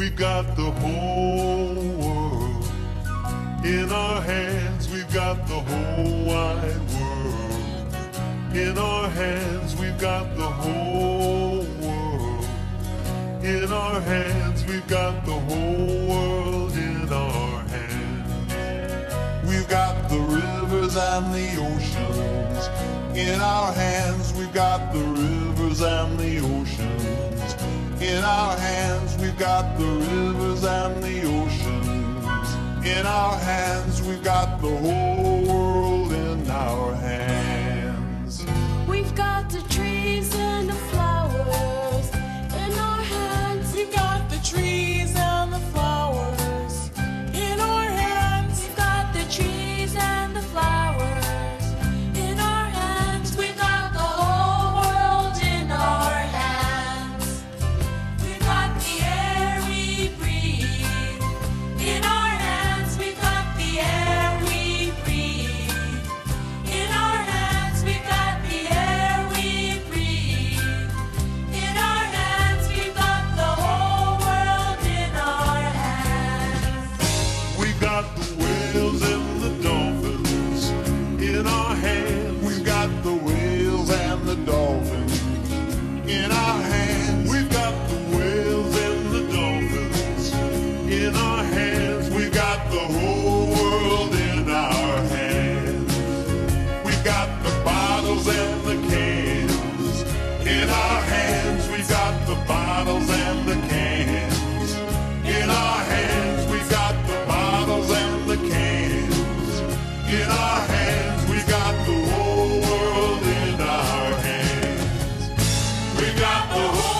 we've got the whole world. In our hands, we've got the whole wide world. In our hands, we've got the whole world. In our hands, we've got the whole world in our hands. We've got the rivers and the oceans. In our hands, we've got the rivers and the oceans. In our hands we've got the rivers and the oceans. In our hands we've got the whole world in our In our hands we've got the bottles and the cans. In our hands we've got the bottles and the cans. In our hands we've got the whole world in our hands. We've got the whole